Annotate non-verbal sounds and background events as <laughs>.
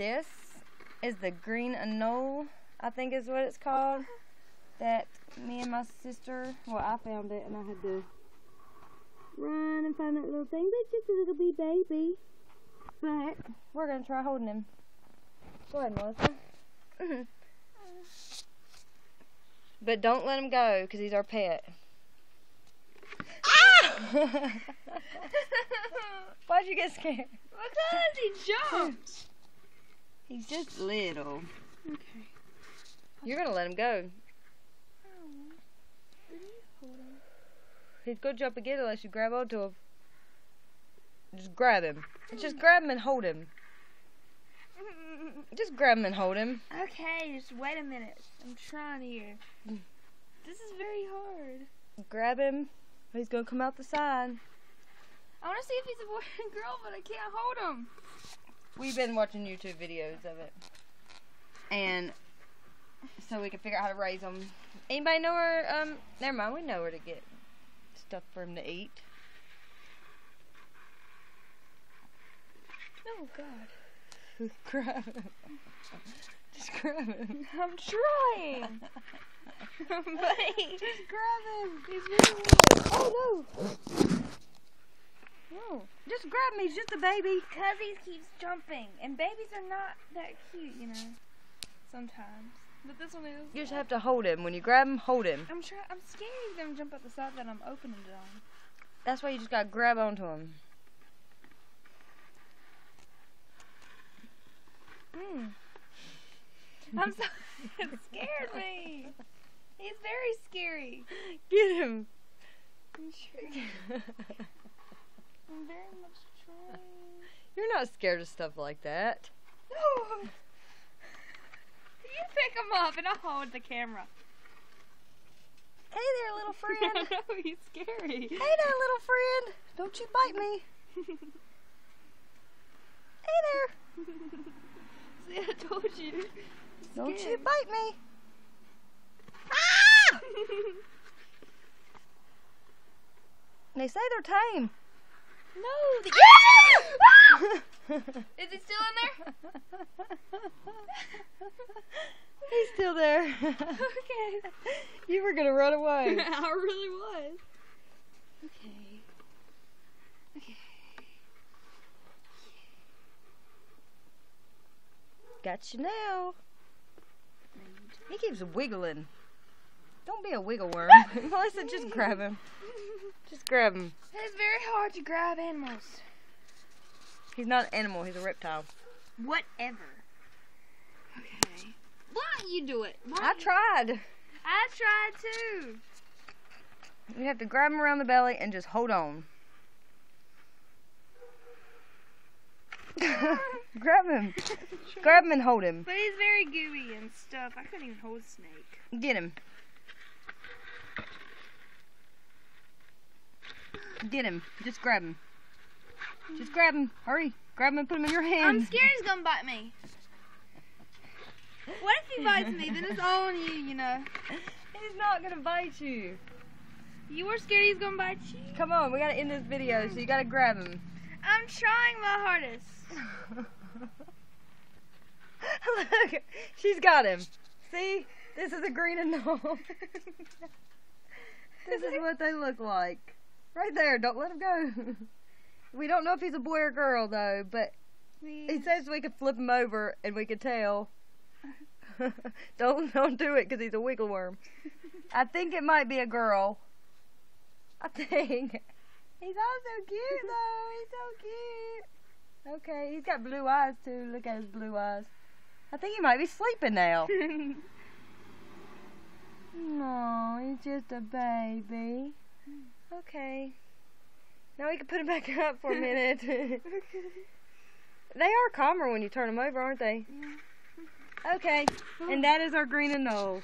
this is the green anole, I think is what it's called. That me and my sister, well, I found it and I had to run and find that little thing. But it's just a little wee baby. But we're gonna try holding him. Go ahead, Melissa. <clears throat> But don't let him go because he's our pet. Ah! <laughs> Why'd you get scared? Because he jumped. He's just little. Okay. You're gonna let him go. He's gonna jump again unless you grab onto him. Just grab him. Just grab him and hold him. Just grab him and hold him. Okay, just wait a minute. I'm trying here. This is very hard. Grab him. He's gonna come out the side. I want to see if he's a boy and girl, but I can't hold him. We've been watching YouTube videos of it. And so we can figure out how to raise them. Anybody know where, um, never mind, we know where to get stuff for them to eat. Oh God. <laughs> grab him. Just grab him. I'm trying. <laughs> Buddy. Just grab him. He's really. Oh no. No. Just grab me. He's just a baby. Because he keeps jumping. And babies are not that cute, you know. Sometimes. But this one is. You just have to hold him. When you grab him, hold him. I'm trying. I'm scared he's gonna jump up the side that I'm opening it on. That's why you just gotta grab onto him. Hmm. I'm so. <laughs> It scared me. He's very scary. Get him. I'm sure. <laughs> I'm very much trying. You're not scared of stuff like that. No. You pick him up and I'll hold the camera. Hey there, little friend. <laughs> I know he's scary. hey there, little friend. Don't you bite me. <laughs> Hey there. See, I told you. He's Don't you bite me. <laughs> Ah! They say they're tame. No. The-! <laughs> <laughs> Is he still in there? <laughs> He's still there. okay. You were gonna run away. I really was. Okay. Okay. Got you now. He keeps wiggling. Don't be a wiggle worm. Melissa, just grab him. Just grab him. It's very hard to grab animals. He's not an animal, he's a reptile. Whatever. Okay. Why don't you do it? Why I tried. I tried too. You have to grab him around the belly and just hold on. <laughs> grab him. Grab him and hold him. But he's very gooey and stuff. I couldn't even hold a snake. Get him. Get him. Just grab him. Just grab him. Hurry. Grab him and put him in your hand. I'm scared he's gonna bite me. What if he bites me? Then it's all on you, you know. He's not gonna bite you. You were scared he's gonna bite you. Come on, we gotta end this video, so you gotta grab him. I'm trying my hardest. <laughs> Look, she's got him. See? This is a green and <laughs> this is what they look like. Right there, don't let him go. <laughs> We don't know if he's a boy or girl though, but he says we could flip him over and we could tell. <laughs> don't don't do it because he's a wiggle worm. I think it might be a girl. I think. He's all so cute though. He's so cute. Okay, he's got blue eyes too. Look at his blue eyes. I think he might be sleeping now. <laughs> No, he's just a baby. Okay. Now we can put them back <laughs> up for a minute. <laughs> they are calmer when you turn them over, aren't they? Okay. And that is our green anole.